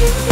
you.